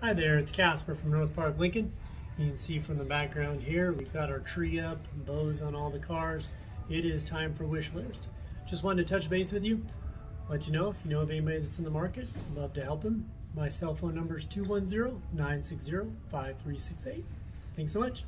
Hi there, it's Casper from North Park Lincoln. You can see from the background here, we've got our tree up, bows on all the cars. It is time for wish list. Just wanted to touch base with you, let you know if you know of anybody that's in the market, love to help them. My cell phone number is 210-960-5368. Thanks so much.